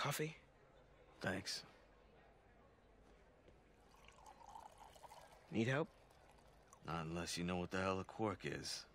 Coffee? Thanks. Need help? Not unless you know what the hell a quark is.